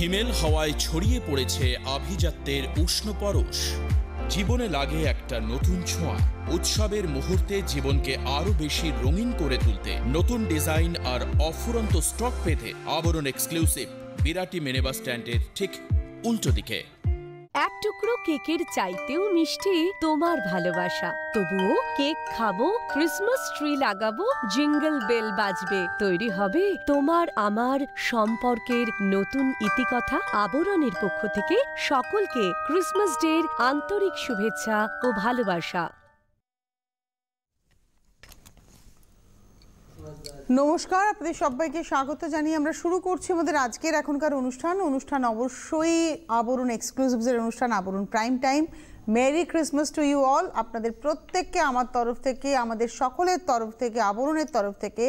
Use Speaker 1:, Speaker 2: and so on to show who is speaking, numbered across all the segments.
Speaker 1: হিমেল হাওয়ায় ছড়িয়ে পড়েছে আভিজাত্যের উষ্ণ পরশ। জীবনে লাগে একটা নতুন ছোঁয়া। উৎসবের মুহূর্তে জীবনকে আরও বেশি রঙিন করে তুলতে, নতুন ডিজাইন আর অফুরন্ত স্টক পেতে আবরণ এক্সক্লুসিভ বিরাটি মেনেবা স্ট্যান্ডের ঠিক উল্টো দিকে।
Speaker 2: এক টুকরো কেকের চাইতেও মিষ্টি তোমার ভালোবাসা। তবুও কেক খাব, ক্রিসমাস ট্রি লাগাবো, জিঙ্গল বেল বাজবে। তৈরি হবে তোমার আমার সম্পর্কের নতুন ইতিকথা আবরণের পক্ষ থেকে সকলকে ক্রিসমাস ডের আন্তরিক শুভেচ্ছা ও ভালোবাসা।
Speaker 3: নমস্কার, আপনাদের সবাইকে স্বাগত জানিয়ে আমরা শুরু করছি আমাদের আজকের এখনকার অনুষ্ঠান। অনুষ্ঠান অবশ্যই আবরণ এক্সক্লুসিভসের অনুষ্ঠান, Aboron prime time merry Christmas to you all আপনাদের প্রত্যেককে আমার তরফ থেকে, আমাদের সকলের তরফ থেকে, আবরণের তরফ থেকে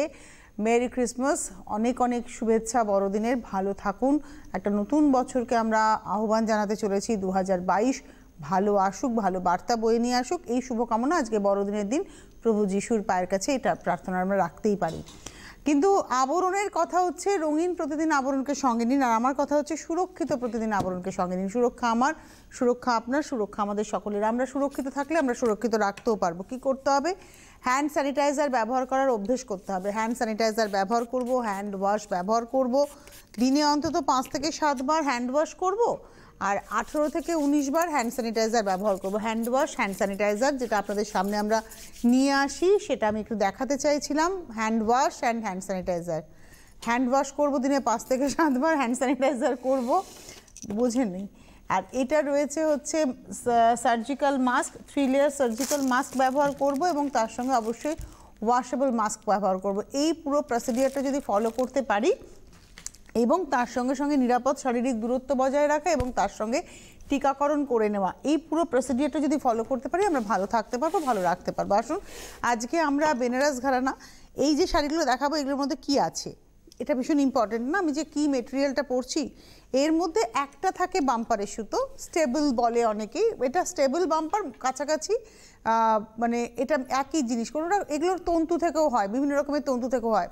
Speaker 3: মেরি ক্রিসমাস অনেক অনেক শুভেচ্ছা, বড়দিনের। ভালো থাকুন। একটা নতুন বছরকে আমরা আহ্বান জানাতে চলেছি দু হাজার বাইশ। ভালো আসুক, ভালো বার্তা বয়ে নিয়ে আসুক। এই শুভকামনা আজকে বড়দিনের দিন প্রভু যিশুর পায়ের কাছে। এটা প্রার্থনা আমরা রাখতেই পারি। কিন্তু আবরণের কথা হচ্ছে রঙিন প্রতিদিন আবরণকে সঙ্গে নিন, আর আমার কথা হচ্ছে সুরক্ষিত প্রতিদিন আবরণকে সঙ্গে নিন। সুরক্ষা আমার, সুরক্ষা আপনার, সুরক্ষা আমাদের সকলের। আমরা সুরক্ষিত থাকলে আমরা সুরক্ষিত রাখতেও পারব। কি করতে হবে? হ্যান্ড স্যানিটাইজার ব্যবহার করার অভ্যেস করতে হবে। হ্যান্ড স্যানিটাইজার ব্যবহার করব হ্যান্ড ওয়াশ ব্যবহার করব। দিনে অন্তত পাঁচ থেকে সাতবার হ্যান্ড ওয়াশ করব আর আঠেরো থেকে উনিশ বার হ্যান্ড স্যানিটাইজার ব্যবহার করব। হ্যান্ড ওয়াশ হ্যান্ড স্যানিটাইজার যেটা আপনাদের সামনে আমরা নিয়ে আসি, সেটা আমি একটু দেখাতে চাইছিলাম। Hand wash and hand sanitiser hand wash করব দিনে পাঁচ থেকে সাতবার হ্যান্ড স্যানিটাইজার করব। বোঝেননি আর এটা রয়েছে হচ্ছে surgical mask three layer surgical mask ব্যবহার করব এবং তার সঙ্গে অবশ্যই ওয়াশেবল মাস্ক ব্যবহার করব। এই পুরো প্রসিডিওরটা যদি ফলো করতে পারি এবং তার সঙ্গে সঙ্গে নিরাপদ শারীরিক দূরত্ব বজায় রাখা এবং তার সঙ্গে টিকাকরণ করে নেওয়া। এই পুরো প্রসিডিওরটা যদি ফলো করতে পারি, আমরা ভালো থাকতে পারব, ভালো রাখতে পারব। আসুন, আজকে আমরা বেনারস ঘরানা, এই যে শাড়িগুলো দেখাবো, এগুলোর মধ্যে কি আছে? এটা ভীষণ ইম্পর্টেন্ট না? আমি যে কী মেটেরিয়ালটা পরছি, এর মধ্যে একটা থাকে বাম্পারের সুতো স্টেবল বলে অনেকেই। এটা স্টেবল বাম্পার কাছাকাছি মানে এটা একই জিনিস। কোনোটা, এগুলোর তন্তু থেকেও হয়, বিভিন্ন রকমের তন্তু থেকেও হয়।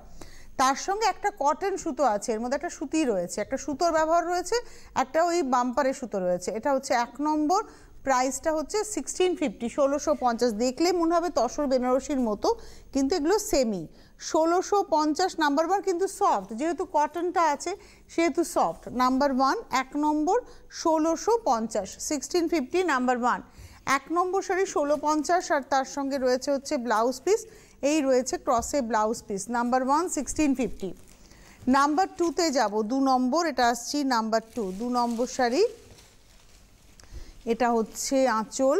Speaker 3: তার সঙ্গে একটা কটন সুতো আছে, এর মধ্যে একটা সুতি রয়েছে, একটা সুতোর ব্যবহার রয়েছে, একটা ওই বাম্পারের সুতো রয়েছে। এটা হচ্ছে এক নম্বর প্রাইসটা হচ্ছে সিক্সটিন ফিফটি ষোলোশো পঞ্চাশ। দেখলে মনে হবে তসর বেনারসির মতো, কিন্তু এগুলো সেমি ষোলোশো পঞ্চাশ নাম্বার ওয়ান কিন্তু সফট যেহেতু কটনটা আছে, সেহেতু সফট নাম্বার ওয়ান এক নম্বর, ষোলোশো পঞ্চাশ সিক্সটিন ফিফটি নাম্বার ওয়ান এক নম্বর শাড়ি ষোলো পঞ্চাশ আর তার সঙ্গে রয়েছে হচ্ছে ব্লাউজ পিস এই রয়েছে ক্রসে blouse piece number one sixteen fifty number টুতে যাব, দু নম্বর, এটা আসছি নাম্বার টু দু নম্বর শাড়ি। এটা হচ্ছে আঁচল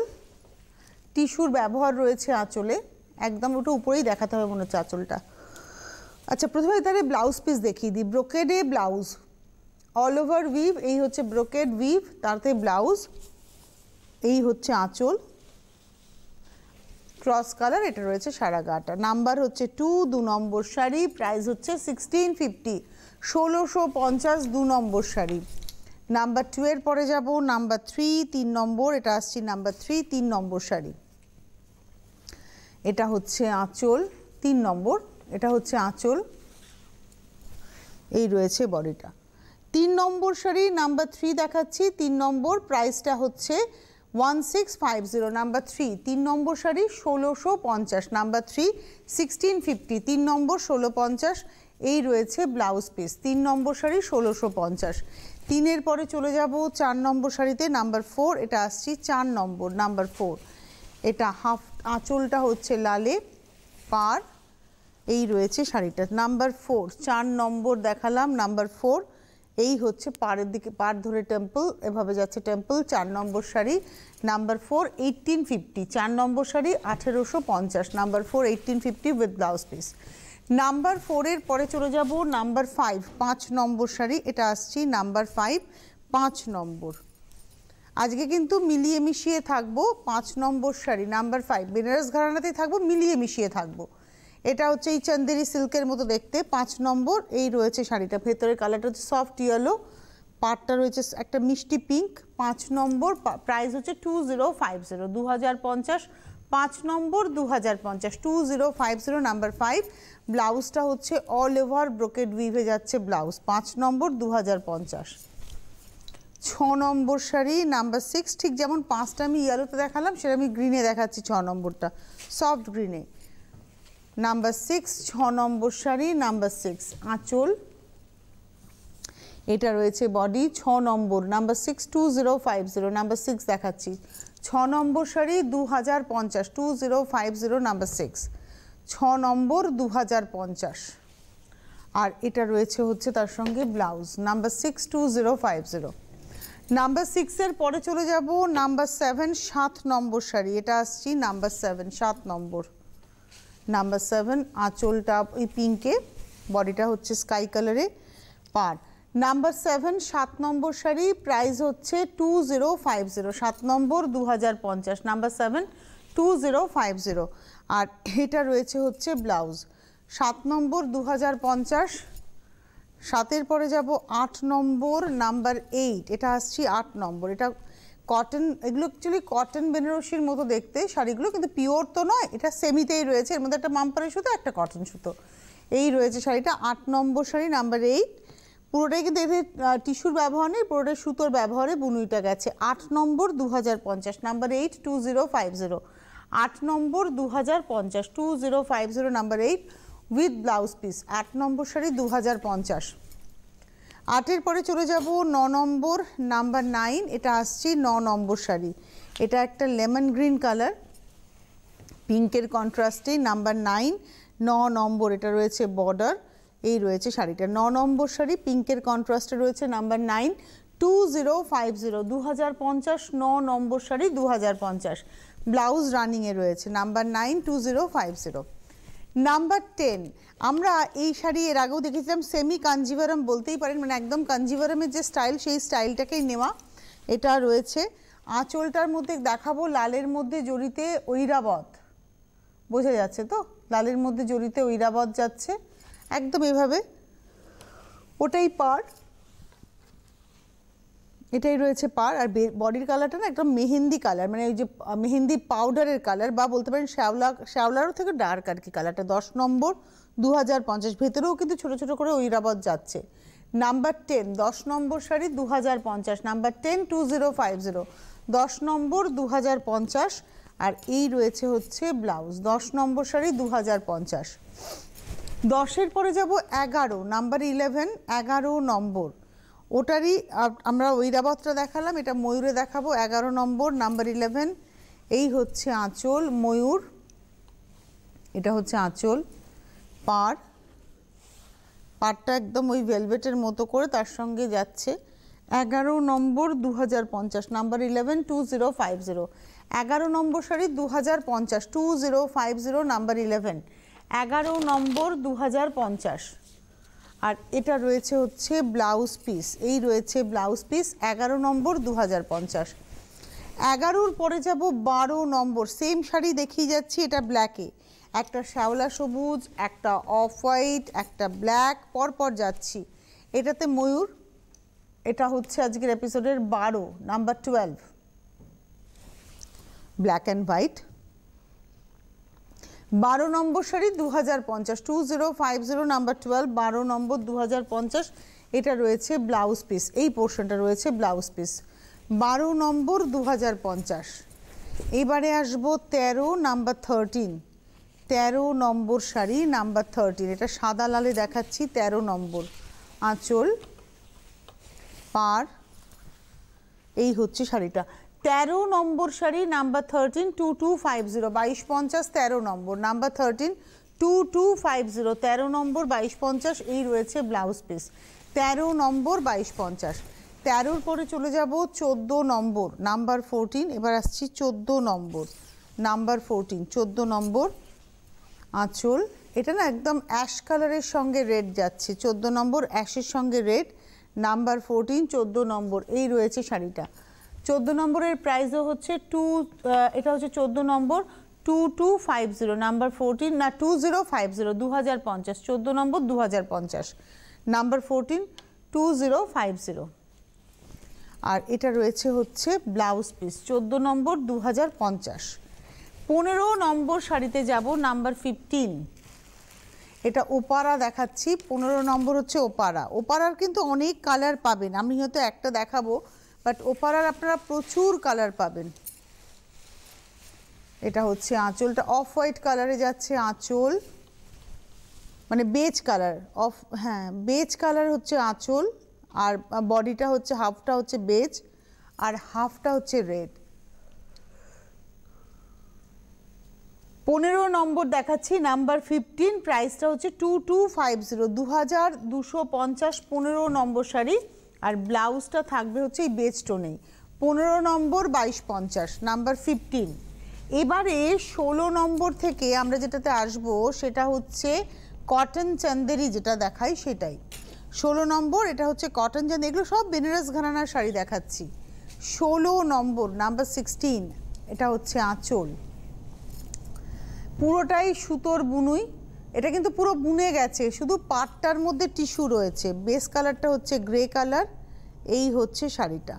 Speaker 3: টিস্যুর ব্যবহার রয়েছে আঁচলে, একদম ওটা উপরেই দেখাতে হবে মনে হচ্ছে আঁচলটা। আচ্ছা প্রথমে তাহলে ব্লাউজ পিস দেখিয়ে দিই ব্রোকেডে ব্লাউজ। অল ওভার উইভ এই হচ্ছে ব্রোকেড উইভ তাতে ব্লাউজ, এই হচ্ছে আঁচল। ক্রস কালার, এটা রয়েছে সারা গাটা নাম্বার হচ্ছে টু, দু নম্বর শাড়ি, প্রাইস হচ্ছে সিক্সটিন ফিফটি ষোলোশো পঞ্চাশ, দু নম্বর শাড়ি। নাম্বার টু এর পরে যাব, নাম্বার থ্রি তিন নম্বর, এটা আসছি নাম্বার থ্রি তিন নম্বর শাড়ি। এটা হচ্ছে আঁচল, তিন নম্বর, এটা হচ্ছে আঁচল, এই রয়েছে বডিটা। তিন নম্বর শাড়ি, নাম্বার থ্রি দেখাচ্ছি, তিন নম্বর, প্রাইসটা হচ্ছে one six five zero number three তিন নম্বর শাড়ি ষোলোশো পঞ্চাশ নাম্বার থ্রি সিক্সটিন ফিফটি তিন নম্বর ষোলো পঞ্চাশ এই রয়েছে ব্লাউজ পিস তিন নম্বর শাড়ি ষোলোশো পঞ্চাশ। তিনের পরে চলে যাব চার নম্বর শাড়িতে নাম্বার ফোর এটা আসছি চার নম্বর নাম্বার ফোর এটা হাফ আঁচলটা হচ্ছে লালে, পার, এই রয়েছে শাড়িটা নাম্বার ফোর চার নম্বর দেখালাম নাম্বার ফোর এই হচ্ছে পাড়ের দিকে, পাড় ধরে টেম্পল এভাবে যাচ্ছে টেম্পল চার নম্বর sari number four eighteen fifty চার নম্বর শাড়ি আঠেরোশো পঞ্চাশ number four eighteen fifty with blouse piece number ফোরের পরে চলে যাব নাম্বার ফাইভ পাঁচ নম্বর শাড়ি এটা আসছি নাম্বার ফাইভ পাঁচ নম্বর। আজকে কিন্তু মিলিয়ে মিশিয়ে থাকব, পাঁচ নম্বর শাড়ি নাম্বার ফাইভ বেনারস ঘরানাতেই থাকব, মিলিয়ে মিশিয়ে থাকব। এটা হচ্ছে এই চন্দেরি সিল্কের মতো দেখতে। পাঁচ নম্বর, এই রয়েছে শাড়িটা। ভেতরের কালারটা হচ্ছে সফট ইয়েলো পাটটা রয়েছে একটা মিষ্টি পিঙ্ক পাঁচ নম্বর প্রাইস হচ্ছে টু জিরো ফাইভ জিরো দু হাজার পঞ্চাশ। পাঁচ নম্বর দু হাজার পঞ্চাশ two zero five zero number five ব্লাউজটা হচ্ছে অল ওভার ব্রোকেড উইভে যাচ্ছে ব্লাউজ। পাঁচ নম্বর দু হাজার পঞ্চাশ। ছ নম্বর শাড়ি নাম্বার সিক্স ঠিক যেমন পাঁচটা আমি ইয়েলোতে দেখালাম, সেটা আমি গ্রিনে দেখাচ্ছি ছ নম্বরটা। সফট গ্রিনে নাম্বার সিক্স ছ নম্বর শাড়ি নাম্বার সিক্স আঁচল। এটা রয়েছে বডি ছ নম্বর, number six two zero five zero number six দেখাচ্ছি। ছ নম্বর শাড়ি দু হাজার পঞ্চাশ two zero five zero number six ছ নম্বর দু হাজার পঞ্চাশ। আর এটা রয়েছে হচ্ছে তার সঙ্গে blouse number six two zero five zero number সিক্সের পরে চলে যাব, নাম্বার সেভেন সাত নম্বর শাড়ি এটা আসছি নাম্বার সেভেন সাত নম্বর। নাম্বার সেভেন আঁচলটা ওই পিঙ্কে বডিটা হচ্ছে স্কাই কালারে পার নাম্বার সেভেন সাত নম্বর শাড়ি প্রাইস হচ্ছে টু জিরো ফাইভ জিরো সাত নম্বর দু হাজার পঞ্চাশ। Number seven two zero five zero আর এটা রয়েছে হচ্ছে ব্লাউজ সাত নম্বর দু হাজার পঞ্চাশ। সাতের পরে যাব আট নম্বর নাম্বার এইট এটা আসছি আট নম্বর। এটা কটন এগুলো অ্যাকচুয়ালি কটন বেনারসির মতো দেখতে শাড়িগুলো, কিন্তু পিওর তো নয়, এটা সেমিতেই রয়েছে। এর মধ্যে একটা মাম্পারের সুতো, একটা কটন সুতো। এই রয়েছে শাড়িটা, আট নম্বর শাড়ি নাম্বার এইট পুরোটাই কিন্তু এতে টিস্যুর ব্যবহার নেই, পুরোটাই সুতোর ব্যবহারে বুনুইটা গেছে। আট নম্বর দু হাজার পঞ্চাশ number eight two zero five zero আট নম্বর দু হাজার পঞ্চাশ two zero five zero number eight with blouse piece আট নম্বর শাড়ি দু হাজার পঞ্চাশ। আটের পরে চলে যাব ন নম্বর, নাম্বার নাইন, এটা আসছি ন নম্বর শাড়ি। এটা একটা লেমন গ্রিন কালার, পিঙ্কের কন্ট্রাস্টে নাম্বার নাইন, ন নম্বর, এটা রয়েছে বর্ডার, এই রয়েছে শাড়িটা। ন নম্বর শাড়ি, পিঙ্কের কন্ট্রাস্টে রয়েছে number nine, two zero five zero দু হাজার পঞ্চাশ, ন নম্বর শাড়ি দু হাজার পঞ্চাশ। ব্লাউজ রানিংয়ে রয়েছে, number nine, two zero five zero. Number ten আমরা এই শাড়ি এর আগেও দেখেছিলাম সেমি কাঞ্জিভারম বলতেই পারেন মানে একদম কাঞ্জিভারমের যে স্টাইল সেই স্টাইলটাকেই নেওয়া। এটা রয়েছে। আঁচলটার মধ্যে দেখাবো, লালের মধ্যে জড়িতে ঐরাবত। বোঝা যাচ্ছে তো? লালের মধ্যে জড়িতে ঐরাবত যাচ্ছে। একদম এভাবে। ওটাই পার এটাই রয়েছে পার আর বডির কালারটা না একদম মেহেন্দি কালার মানে ওই যে মেহেন্দি পাউডারের কালার বা বলতে পারেন শ্যাওলা, শ্যাওলারও থেকে ডার্ক আর কি কালারটা দশ নম্বর দু হাজার পঞ্চাশ। ভেতরেও কিন্তু ছোটো ছোটো করে ঐরাবত যাচ্ছে। নাম্বার টেন দশ নম্বর শাড়ি দু হাজার পঞ্চাশ। Number ten two zero five zero দশ নম্বর দু হাজার পঞ্চাশ। আর এই রয়েছে হচ্ছে ব্লাউজ দশ নম্বর শাড়ি দু হাজার পঞ্চাশ। দশের পরে যাব এগারো। নাম্বার ইলেভেন এগারো নম্বর। ওটারই আমরা ঐরাবতটা দেখালাম, এটা ময়ূরে দেখাবো, এগারো নম্বর নাম্বার ইলেভেন এই হচ্ছে আঁচল, ময়ূর। এটা হচ্ছে আঁচল, পাড়। পাড়টা একদম ওই ভেলভেটের মতো করে তার সঙ্গে যাচ্ছে। এগারো নম্বর দু হাজার পঞ্চাশ। Number eleven two zero five zero এগারো নম্বর শাড়ি দু হাজার পঞ্চাশ। Two zero five zero number eleven এগারো নম্বর দু হাজার পঞ্চাশ। আর এটা রয়েছে হচ্ছে ব্লাউজ পিস। এই রয়েছে ব্লাউজ পিস এগারো নম্বর দু হাজার পঞ্চাশ। এগারোর পরে যাব বারো নম্বর। সেম শাড়ি দেখিয়ে যাচ্ছি, এটা ব্ল্যাকে একটা শ্যাওলা সবুজ, একটা অফ হোয়াইট একটা ব্ল্যাক পরপর যাচ্ছি। এটাতে ময়ূর, এটা হচ্ছে আজকের এপিসোডের বারো number twelve black and white বারো নম্বর শাড়ি দু হাজার পঞ্চাশ two zero five zero number twelve বারো নম্বর দু হাজার পঞ্চাশ, এটা রয়েছে ব্লাউজ পিস এই পোর্শনটা রয়েছে ব্লাউজ পিস বারো নম্বর দু হাজার পঞ্চাশ, এবারে আসব তেরো নাম্বার থার্টিন তেরো নম্বর শাড়ি নাম্বার থার্টিন এটা সাদা লালে দেখাচ্ছি তেরো নম্বর। আঁচল পার, এই হচ্ছে শাড়িটা তেরো নম্বর sari number thirteen two two five zero বাইশ পঞ্চাশ, তেরো নম্বর number thirteen two two five zero তেরো নম্বর, বাইশ পঞ্চাশ, এই রয়েছে ব্লাউজ পিস তেরো নম্বর, বাইশ পঞ্চাশ। তেরোর পরে চলে যাব চোদ্দ নম্বর নাম্বার ফোরটিন এবার আসছি চোদ্দ নম্বর নাম্বার ফোরটিন চোদ্দ নম্বর আঁচল। এটা না একদম অ্যাশ কালারের সঙ্গে রেড যাচ্ছে। চোদ্দ নম্বর অ্যাশের সঙ্গে রেড নাম্বার ফোরটিন চোদ্দ নম্বর, এই রয়েছে শাড়িটা। চোদ্দ নম্বরের প্রাইসও হচ্ছে টু এটা হচ্ছে চোদ্দ নম্বর two two five zero number fourteen না টু জিরো ফাইভ জিরো দু হাজার পঞ্চাশ, চোদ্দ নম্বর দু হাজার পঞ্চাশ number fourteen two zero five zero আর এটা রয়েছে হচ্ছে ব্লাউজ পিস চোদ্দ নম্বর দু হাজার পঞ্চাশ। পনেরো নম্বর শাড়িতে যাব নাম্বার ফিফটিন এটা ওপারা দেখাচ্ছি, পনেরো নম্বর হচ্ছে ওপারা ওপারার কিন্তু অনেক কালার পাবেন, আমি হয়তো একটা দেখাবো। বাট ওপারার আপনারা প্রচুর কালার পাবেন। এটা হচ্ছে আঁচলটা অফ হোয়াইট কালারে যাচ্ছে আঁচল। মানে বেজ কালার অফ হ্যাঁ বেজ কালার হচ্ছে আঁচল, আর বডিটা হচ্ছে হাফটা হচ্ছে বেজ আর হাফটা হচ্ছে রেড পনেরো নম্বর দেখাচ্ছি নাম্বার ফিফটিন প্রাইসটা হচ্ছে টু টু ফাইভ জিরো দু হাজার দুশো পঞ্চাশ, পনেরো নম্বর শাড়ি। আর ব্লাউজটা থাকবে হচ্ছে এই বেজ টোনেই। পনেরো নম্বর বাইশ পঞ্চাশ, নাম্বার ফিফটিন এবারে ষোলো নম্বর থেকে আমরা যেটাতে আসব সেটা হচ্ছে কটন চান্দেরি যেটা দেখাই সেটাই। ষোলো নম্বর, এটা হচ্ছে কটন চান্দ এগুলো সব বেনারস ঘরানার শাড়ি দেখাচ্ছি। ষোলো নম্বর, নাম্বার সিক্সটিন এটা হচ্ছে আঁচল। পুরোটাই সুতোর বুনুই এটা কিন্তু পুরো বুনে গেছে, শুধু পাটটার মধ্যে টিস্যু রয়েছে। বেস কালারটা হচ্ছে গ্রে কালার, এই হচ্ছে শাড়িটা।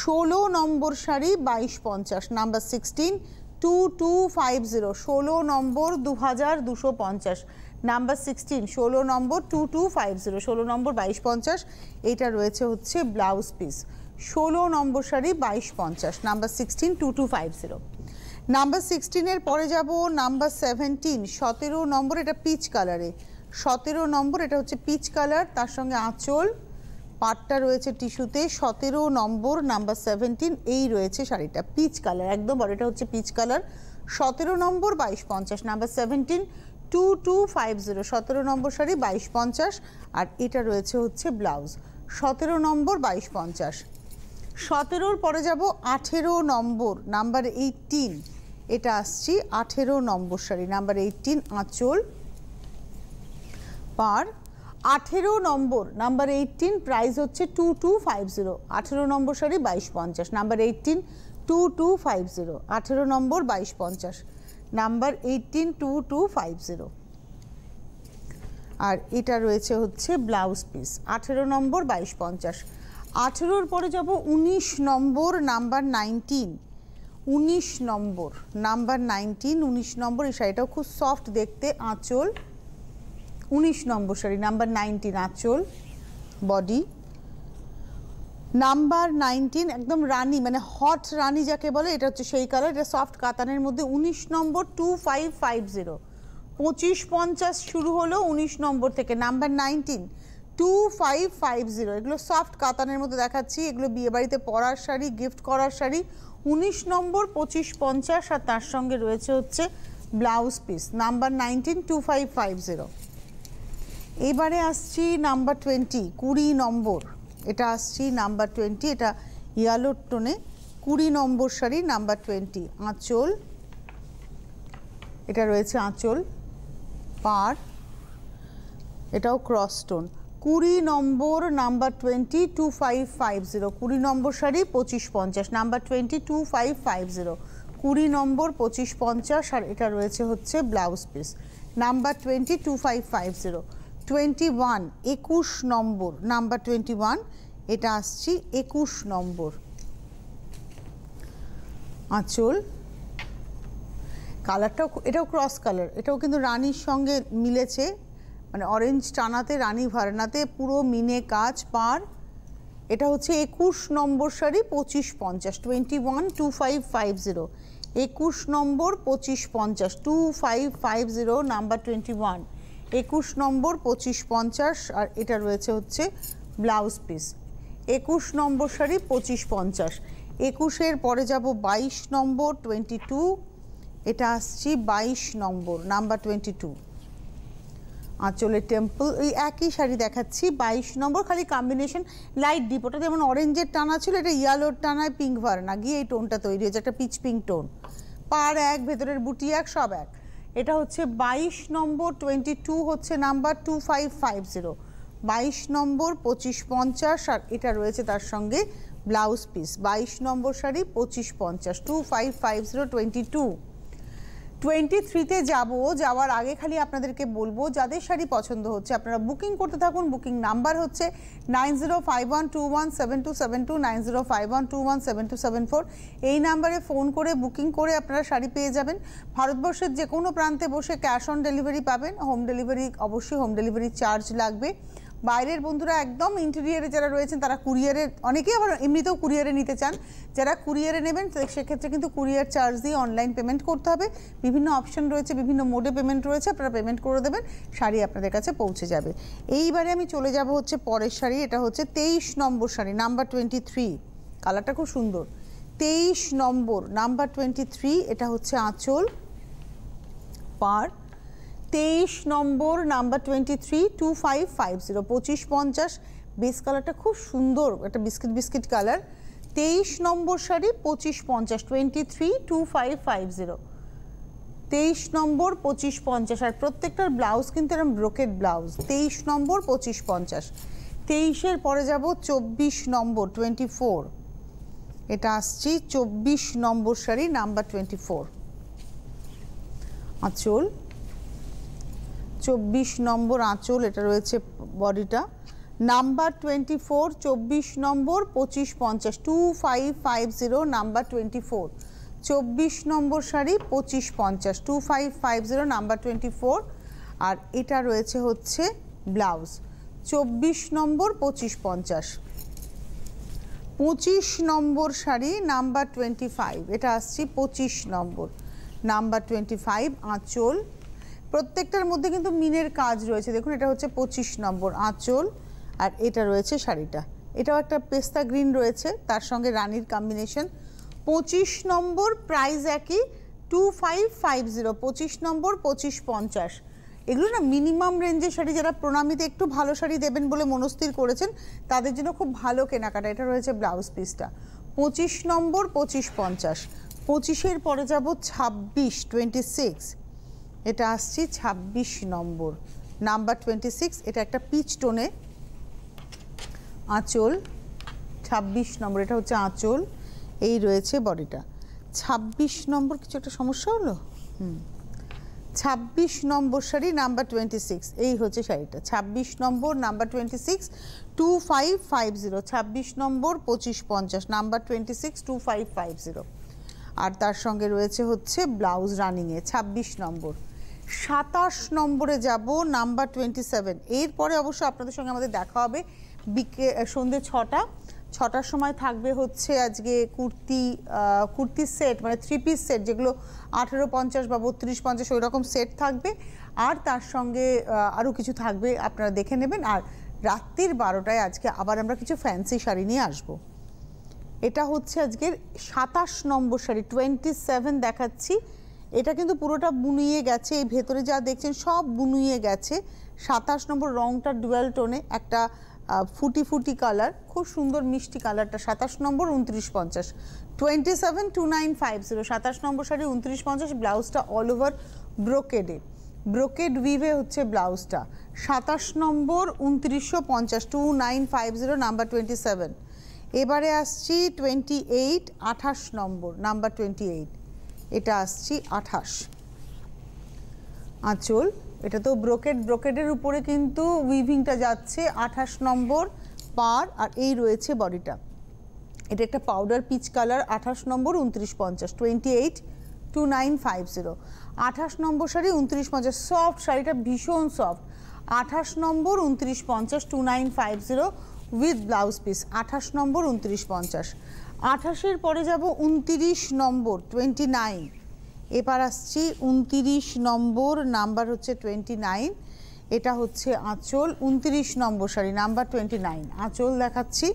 Speaker 3: ষোলো নম্বর শাড়ি বাইশ পঞ্চাশ, number sixteen two two five zero, ষোলো নম্বর দু হাজার দুশো পঞ্চাশ, নাম্বার সিক্সটিন ষোলো নম্বর টু টু ফাইভ জিরো, ষোলো নম্বর বাইশ পঞ্চাশ, এইটা রয়েছে হচ্ছে ব্লাউজ পিস। ষোলো নম্বর শাড়ি বাইশ পঞ্চাশ, number sixteen two two five zero. Number সিক্সটিনের পরে যাব নাম্বার সেভেন্টিন সতেরো নম্বর এটা পিচ কালারে সতেরো নম্বর এটা হচ্ছে পিচ কালার তার সঙ্গে আঁচল, পাটটা রয়েছে টিস্যুতে সতেরো নম্বর নাম্বার সেভেন্টিন এই রয়েছে শাড়িটা পিচ কালার একদম বড়, এটা হচ্ছে পিচ কালার সতেরো নম্বর, বাইশ পঞ্চাশ number seventeen two two five zero সতেরো নম্বর শাড়ি, বাইশ পঞ্চাশ, আর এটা রয়েছে হচ্ছে ব্লাউজ সতেরো নম্বর, বাইশ পঞ্চাশ। সতেরোর পরে যাব, আঠেরো নম্বর নাম্বার এইটিন এটা আসছি আঠেরো নম্বর শাড়ি নাম্বার এইটিন আঁচল। পার, আঠেরো নম্বর নাম্বার এইটিন প্রাইস হচ্ছে টু টু ফাইভ জিরো আঠেরো নম্বর শাড়ি বাইশ পঞ্চাশ। Number eighteen two two five zero আঠেরো নম্বর, বাইশ পঞ্চাশ। Number eighteen two two five zero আর এটা রয়েছে হচ্ছে ব্লাউজ পিস। আঠেরো নম্বর, বাইশ পঞ্চাশ। আঠেরোর পরে যাব উনিশ নম্বর নাম্বার নাইনটিন উনিশ নম্বর, নাম্বার নাইনটিন, উনিশ নম্বর, এই শাড়িটাও খুব সফট দেখতে, আঁচল। উনিশ নম্বর শাড়ি, নাম্বার নাইনটিন, আঁচল বডি নাম্বার নাইনটিন, একদম রানি মানে হট রানি যাকে বলে, এটা হচ্ছে সেই কালার এটা সফট কাতানের মধ্যে। উনিশ নম্বর টু ফাইভ ফাইভ জিরো পঁচিশ পঞ্চাশ শুরু হলো উনিশ নম্বর থেকে। Number nineteen two five five zero এগুলো সফট কাতানের মধ্যে দেখাচ্ছি। এগুলো বিয়েবাড়িতে পরার শাড়ি গিফট করার শাড়ি। উনিশ নম্বর, পঁচিশ পঞ্চাশ, আর তার সঙ্গে রয়েছে হচ্ছে blouse piece, number nineteen two five five zero. এবারে আসছি নাম্বার টোয়েন্টি, কুড়ি নম্বর। এটা আসছি নাম্বার টোয়েন্টি, এটা ইয়ালোর টোনে কুড়ি নম্বর শাড়ি, নাম্বার টোয়েন্টি, আঁচল। এটা রয়েছে আঁচল, পার। এটাও ক্রস স্টোন কুড়ি নম্বর number twenty two five five zero, কুড়ি নম্বর শাড়ি পঁচিশ পঞ্চাশ, number twenty two five five zero, কুড়ি নম্বর পঁচিশ পঞ্চাশ আর এটা রয়েছে হচ্ছে blouse piece, number twenty two five five zero, twenty one একুশ নম্বর, নাম্বার টোয়েন্টি ওয়ান, এটা আসছি একুশ নম্বর। আঁচল। কালারটাও এটাও ক্রস কালার এটাও কিন্তু রানীর সঙ্গে মিলেছে। মানে অরেঞ্জ টানাতে, রানী ভারনাতে পুরো মিনে কাজ পার। এটা হচ্ছে একুশ নম্বর শাড়ি পঁচিশ পঞ্চাশ twenty one two five five zero একুশ নম্বর পঁচিশ পঞ্চাশ two five five zero number twenty one একুশ নম্বর পঁচিশ পঞ্চাশ, আর এটা রয়েছে হচ্ছে ব্লাউজ পিস। একুশ নম্বর শাড়ি পঁচিশ পঞ্চাশ। একুশের পরে যাব বাইশ নম্বর টোয়েন্টি টু এটা আসছি বাইশ নম্বর নাম্বার টোয়েন্টি টু আঁচলের টেম্পল এই একই শাড়ি দেখাচ্ছি, বাইশ নম্বর, খালি কম্বিনেশন লাইট ডিপ ওটা যেমন অরেঞ্জের টানা ছিল, এটা ইয়েলোর টানায় পিঙ্ক ভার্না। গিয়ে এই টোনটা তৈরি হয়েছে, একটা পিচ পিঙ্ক টোন। পার এক, ভেতরের বুটি এক, সব এক। এটা হচ্ছে বাইশ নম্বর টোয়েন্টি টু হচ্ছে number two five five zero বাইশ নম্বর, পঁচিশ পঞ্চাশ, আর এটা রয়েছে তার সঙ্গে ব্লাউজ পিস বাইশ নম্বর শাড়ি, পঁচিশ পঞ্চাশ two five five zero twenty two twenty থ্রিতে যাব, যাওয়ার আগে খালি আপনাদেরকে বলব, যাদের শাড়ি পছন্দ হচ্ছে, আপনারা বুকিং করতে থাকুন। বুকিং নাম্বার হচ্ছে nine zero five one two one seven two seven two, nine zero five one two one seven two seven four. এই নাম্বারে ফোন করে বুকিং করে আপনারা শাড়ি পেয়ে যাবেন। ভারতবর্ষের যে কোনো প্রান্তে বসে ক্যাশ অন ডেলিভারি পাবেন। হোম ডেলিভারি, অবশ্যই হোম ডেলিভারি চার্জ লাগবে। বাইরের বন্ধুরা একদম ইন্টেরিয়ারে যারা রয়েছেন, তারা কুরিয়ারে অনেকেই আবার এমনিতেও কুরিয়ারে নিতে চান। যারা কুরিয়ারে নেবেন সেক্ষেত্রে কিন্তু কুরিয়ার চার্জ দিয়ে অনলাইন পেমেন্ট করতে হবে। বিভিন্ন অপশন রয়েছে, বিভিন্ন মোডে পেমেন্ট রয়েছে, আপনারা পেমেন্ট করে দেবেন, শাড়ি আপনাদের কাছে পৌঁছে যাবে। এইবারে আমি চলে যাব হচ্ছে পরের শাড়ি, এটা হচ্ছে তেইশ নম্বর শাড়ি নাম্বার টোয়েন্টি থ্রি কালারটা খুব সুন্দর। তেইশ নম্বর নাম্বার টোয়েন্টি থ্রি এটা হচ্ছে আঁচল পার তেইশ নম্বর number twenty three two five five zero পঁচিশ পঞ্চাশ। বেস কালারটা খুব সুন্দর, একটা বিস্কিট বিস্কিট কালার তেইশ নম্বর শাড়ি, পঁচিশ পঞ্চাশ twenty three two five five zero তেইশ নম্বর, পঁচিশ পঞ্চাশ, আর প্রত্যেকটার ব্লাউজ কিন্তু এরকম ব্রোকেট ব্লাউজ তেইশ নম্বর, পঁচিশ পঞ্চাশ। তেইশের পরে যাব, চব্বিশ নম্বর টোয়েন্টি ফোর এটা আসছি, চব্বিশ নম্বর শাড়ি নাম্বার টোয়েন্টি ফোর আঁচল। চব্বিশ নম্বর আঁচল, এটা রয়েছে বডিটা। নাম্বার টোয়েন্টি ফোর, চব্বিশ নম্বর, পঁচিশ পঞ্চাশ, two five five zero, number twenty four. চব্বিশ নম্বর শাড়ি, পঁচিশ পঞ্চাশ, two five five zero, number twenty four. আর এটা রয়েছে হচ্ছে ব্লাউজ। চব্বিশ নম্বর, পঁচিশ পঞ্চাশ। পঁচিশ নম্বর শাড়ি, নাম্বার টোয়েন্টি ফাইভ। এটা আসছি পঁচিশ নম্বর। নাম্বার টোয়েন্টি ফাইভ, আঁচল প্রত্যেকটার মধ্যে কিন্তু মিনের কাজ রয়েছে। দেখুন, এটা হচ্ছে পঁচিশ নম্বর আঁচল, আর এটা রয়েছে শাড়িটা। এটাও একটা পেস্তা গ্রিন রয়েছে, তার সঙ্গে রানীর কম্বিনেশন পঁচিশ নম্বর প্রাইস একই টু ফাইভ ফাইভ জিরো পঁচিশ নম্বর পঁচিশ পঞ্চাশ। এগুলো না মিনিমাম রেঞ্জের শাড়ি, যারা প্রণামীতে একটু ভালো শাড়ি দেবেন বলে মনস্থির করেছেন, তাদের জন্য খুব ভালো কেনাকাটা। এটা রয়েছে ব্লাউজ পিসটা পঁচিশ নম্বর পঁচিশ পঞ্চাশ। পঁচিশের পরে যাব ছাব্বিশ টোয়েন্টি সিক্স এটা আসছি ছাব্বিশ নম্বর। নাম্বার টোয়েন্টি সিক্স এটা একটা পিচ টোনে আঁচল, ছাব্বিশ নম্বর, এটা হচ্ছে আঁচল। এই রয়েছে বডিটা। ছাব্বিশ নম্বর, কিছু একটা সমস্যা হলো? হুম। ছাব্বিশ নম্বর শাড়ি নাম্বার টোয়েন্টি সিক্স এই হচ্ছে শাড়িটা। ছাব্বিশ নম্বর number twenty six two five five zero ছাব্বিশ নম্বর, পঁচিশ পঞ্চাশ number twenty six two five five zero আর তার সঙ্গে রয়েছে হচ্ছে ব্লাউজ রানিংয়ে, ছাব্বিশ নম্বর। সাতাশ নম্বরে যাব নাম্বার টোয়েন্টি সেভেন এরপরে অবশ্য আপনাদের সঙ্গে আমাদের দেখা হবে বিকে সন্ধ্যে ছটা। ছটার সময় থাকবে হচ্ছে আজকে কুর্তি আহ, কুর্তির সেট মানে থ্রি পিস সেট যেগুলো আঠেরো পঞ্চাশ বা বত্রিশ পঞ্চাশ ওই রকম সেট থাকবে। আর তার সঙ্গে আরও কিছু থাকবে আপনারা দেখে নেবেন। আর রাত্রির বারোটায় আজকে আবার আমরা কিছু ফ্যান্সি শাড়ি নিয়ে আসব। এটা হচ্ছে আজকের সাতাশ নম্বর শাড়ি টোয়েন্টি সেভেন দেখাচ্ছি। এটা কিন্তু পুরোটা বুনুইয়ে গেছে। এই ভেতরে যা দেখছেন সব বুনুইয়ে গেছে। সাতাশ নম্বর রংটা ডুয়েল টোনে একটা ফুটি ফুটি কালার, খুব সুন্দর মিষ্টি কালারটা। সাতাশ নম্বর উনত্রিশ পঞ্চাশ। Twenty seven two nine five zero সাতাশ নম্বর শাড়ি উনত্রিশ পঞ্চাশ, ব্লাউজটা অল ওভার ব্রোকেডে ব্রোকেড উইভে হচ্ছে ব্লাউজটা। সাতাশ নম্বর উনত্রিশশো পঞ্চাশ two nine five zero number twenty seven এবারে আসছি টোয়েন্টি এইট আঠাশ নম্বর নাম্বার টোয়েন্টি এইট এটা আসছি আঠাশ। আঁচল, এটা তো ব্রোকেট, ব্রোকেটের উপরে কিন্তু উইভিংটা যাচ্ছে আঠাশ নম্বর পার, আর এই রয়েছে বডিটা। এটা একটা পাউডার পিচ কালার আঠাশ নম্বর উনত্রিশ পঞ্চাশ twenty eight two nine five zero আঠাশ নম্বর শাড়ি উনত্রিশ পঞ্চাশ সফট শাড়িটা ভীষণ সফট আঠাশ নম্বর উনত্রিশ পঞ্চাশ two nine five zero with blouse piece আঠাশ নম্বর উনত্রিশ পঞ্চাশ। আঠাশের পরে যাব উনতিরিশ নম্বর টোয়েন্টি নাইন এবার আসছি উনতিরিশ নম্বর, নাম্বার হচ্ছে টোয়েন্টি নাইন এটা হচ্ছে আঁচল, উনতিরিশ নম্বর শাড়ি নাম্বার টোয়েন্টি নাইন আঁচল দেখাচ্ছি।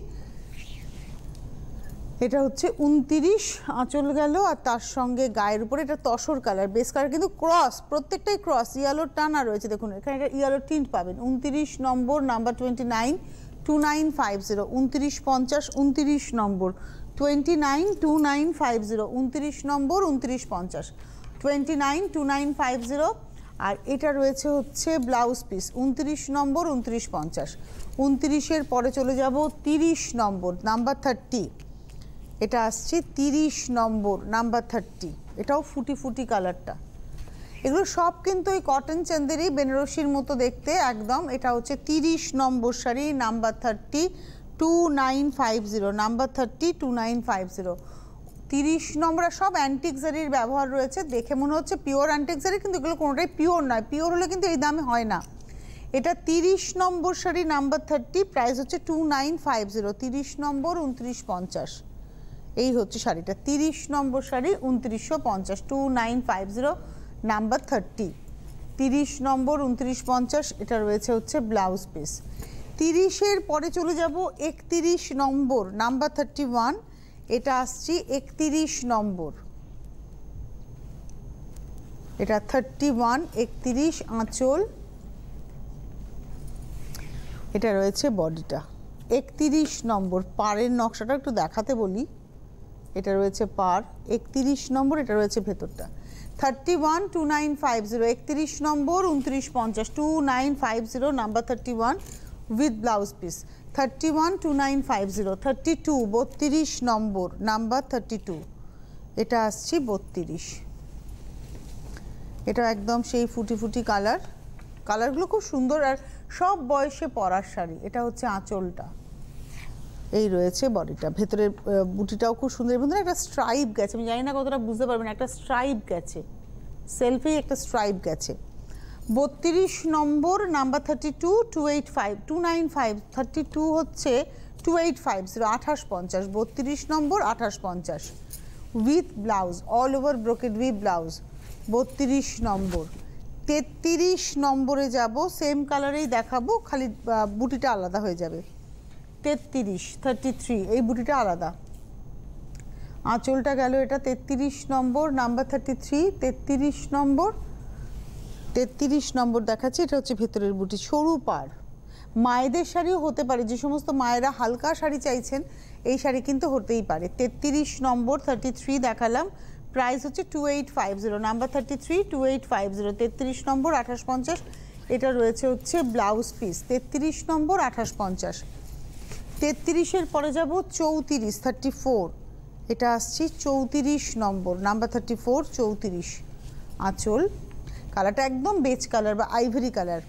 Speaker 3: এটা হচ্ছে উনতিরিশ, আঁচল গেল, আর তার সঙ্গে গায়ের উপরে এটা তসর কালার বেস কালার, কিন্তু ক্রস, প্রত্যেকটাই ক্রস, ইয়ালোর টানা রয়েছে, দেখুন, এখানে এটা ইয়ালোর টিন্ট পাবেন। উনতিরিশ নম্বর, number twenty nine two nine five zero উনতিরিশ পঞ্চাশ, উনতিরিশ নম্বর। Twenty nine two nine five zero নম্বর, উনতিরিশ পঞ্চাশ। Twenty nine two nine five zero, আর এটা রয়েছে হচ্ছে ব্লাউজ পিস, উনত্রিশ নম্বর, উনত্রিশ পঞ্চাশ। উনত্রিশের পরে চলে যাব তিরিশ নম্বর, নাম্বার থার্টি। এটা আসছে তিরিশ নম্বর, নাম্বার থার্টি। এটাও ফুটি ফুটি কালারটা। এগুলো সব কিন্তু ওই কটন চান্দেরই বেনারসির মতো দেখতে, একদম। এটা হচ্ছে তিরিশ নম্বর sari, number thirty. Two nine five zero number thirty two nine five zero তিরিশ নম্বর সব অ্যান্টিক ব্যবহার রয়েছে। দেখে মনে হচ্ছে পিওর অ্যান্টিক কিন্তু এগুলো কোনোটাই পিওর নয়। পিওর হলে কিন্তু এই দামে হয় না। এটা তিরিশ নম্বর শাড়ি নাম্বার থার্টি প্রাইস হচ্ছে টু নাইন ফাইভ জিরো তিরিশ নম্বর, উনত্রিশ পঞ্চাশ। এই হচ্ছে শাড়িটা। তিরিশ নম্বর শাড়ি উনত্রিশশো পঞ্চাশ। Two nine five zero number thirty তিরিশ নম্বর, উনত্রিশ পঞ্চাশ, এটা রয়েছে হচ্ছে ব্লাউজ পিস তিরিশের পরে চলে যাব একতিরিশ নম্বর, নাম্বার থার্টি ওয়ান এটা আসছি একতিরিশ নম্বর। এটা থার্টি ওয়ান একতিরিশ আঁচল। এটা রয়েছে বডিটা। একতিরিশ নম্বর, পাড়ের নকশাটা একটু দেখাতে বলি। এটা রয়েছে পার একতিরিশ নম্বর, এটা রয়েছে ভেতরটা। Thirty one two nine five zero একতিরিশ নম্বর উনত্রিশ পঞ্চাশ two nine five zero number thirty one with blouse piece thirty one two nine five zero thirty two বত্রিশ নম্বর নাম্বার থার্টি টু এটা আসছি বত্রিশ। এটা একদম সেই ফুটি ফুটি কালার। কালারগুলো খুব সুন্দর আর সব বয়সে পরার শাড়ি। এটা হচ্ছে আঁচলটা। এই রয়েছে বডিটা। ভেতরের বুটিটাও খুব সুন্দর। এবং একটা স্ট্রাইপ গেছে। আমি জানি না কতটা বুঝতে পারবেন। একটা স্ট্রাইপ গেছে। সেলফি একটা স্ট্রাইপ গেছে। বত্রিশ নম্বর number thirty two two eight five two nine five thirty two হচ্ছে টু এইট ফাইভ জিরো আঠাশ পঞ্চাশ, বত্রিশ নম্বর আঠাশ পঞ্চাশ। With blouse all over brocade with blouse বত্রিশ নম্বর। তেত্রিশ নম্বরে যাব সেম কালারেই দেখাবো, খালি বুটিটা আলাদা হয়ে যাবে। তেত্রিশ থার্টি থ্রি এই বুটিটা আলাদা। আঁচলটা গেল এটা, তেত্রিশ নম্বর, নাম্বার থার্টি থ্রি তেত্রিশ নম্বর তেত্রিশ নম্বর দেখাচ্ছে, এটা হচ্ছে ভেতরের বুটি, সরু পাড়। মায়েদের শাড়িও হতে পারে, যে সমস্ত মায়েরা হালকা শাড়ি চাইছেন, এই শাড়ি কিন্তু হতেই পারে। তেত্রিশ নম্বর থার্টি থ্রি দেখালাম প্রাইস হচ্ছে two eight five zero number thirty three two eight five zero তেত্রিশ নম্বর আঠাশ পঞ্চাশ, এটা রয়েছে হচ্ছে ব্লাউজ পিস তেত্রিশ নম্বর আঠাশ পঞ্চাশ। তেত্রিশের পরে যাব, চৌত্রিশ থার্টি ফোর এটা আসছি চৌত্রিশ নম্বর নাম্বার থার্টি ফোর চৌত্রিশ, আঁচল। কালারটা একদম বেজ কালার বা আইভরি কালার।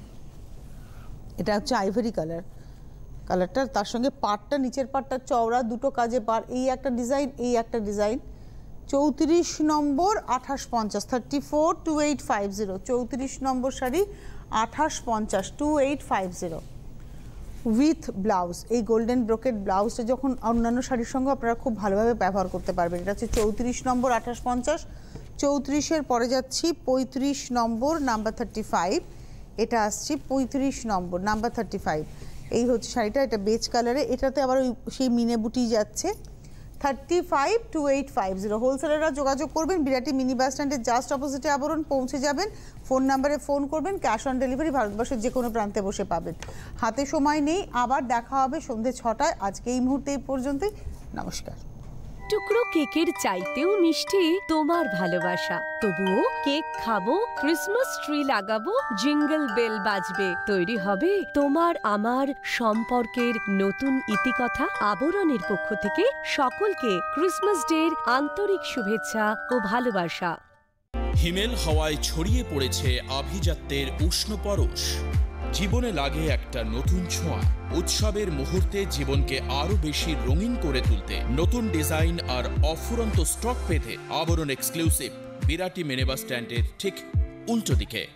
Speaker 3: এটা হচ্ছে আইভরি কালার। কালারটা তার সঙ্গে পাটটা, নিচের পাটটা, চওড়া দুটো কাজে পার। এই একটা ডিজাইন, এই একটা ডিজাইন। চৌত্রিশ নম্বর আঠাশ পঞ্চাশ thirty four two eight five zero চৌত্রিশ নম্বর শাড়ি আঠাশ পঞ্চাশ two eight five zero with blouse, এই গোল্ডেন ব্রোকেট ব্লাউজটা যখন অন্যান্য শাড়ির সঙ্গে আপনারা খুব ভালোভাবে ব্যবহার করতে পারবেন। এটা হচ্ছে চৌত্রিশ নম্বর আঠাশ পঞ্চাশ চৌত্রিশের পরে যাচ্ছি, পঁয়ত্রিশ নম্বর নাম্বার থার্টি ফাইভ এটা আসছি পঁয়ত্রিশ নম্বর নাম্বার থার্টি ফাইভ এই হচ্ছে শাড়িটা, এটা বেজ কালারে এটাতে আবার ওই সেই মিনে বুটি যাচ্ছে। Thirty five two eight five zero হোলসেলাররা যোগাযোগ করবেন, বিরাটি মিনি বাস স্ট্যান্ডের জাস্ট অপোজিটে আবরণ পৌঁছে যাবেন। ফোন নাম্বারে ফোন করবেন ক্যাশ অন ডেলিভারি ভারতবর্ষের যে কোনো প্রান্তে বসে পাবেন। হাতে সময় নেই, আবার দেখা হবে সন্ধে ছটায়। আজকে এই মুহূর্তে এই পর্যন্তই। নমস্কার।
Speaker 2: টুকরো কেকের চাইতেও মিষ্টি তোমার ভালোবাসা। তবুও কেক খাব, ক্রিসমাস ট্রি লাগাবো, জিঙ্গল বেল বাজবে। তৈরি হবে তোমার আমার সম্পর্কের নতুন ইতিকথা আবরণের পক্ষ থেকে সকলকে ক্রিসমাস ডের আন্তরিক শুভেচ্ছা ও ভালোবাসা।
Speaker 1: হিমেল হাওয়ায় ছড়িয়ে পড়েছে আভিজাত্যের উষ্ণ পরশ। জীবনে লাগে একটা নতুন ছোঁয়া। উৎসবের মুহূর্তে জীবনকে আরও বেশি রঙিন করে তুলতে, নতুন ডিজাইন আর অফুরন্ত স্টক পেতে আবরণ এক্সক্লুসিভ বিরাটি মেনেবাস স্ট্যান্ডের ঠিক উল্টো দিকে।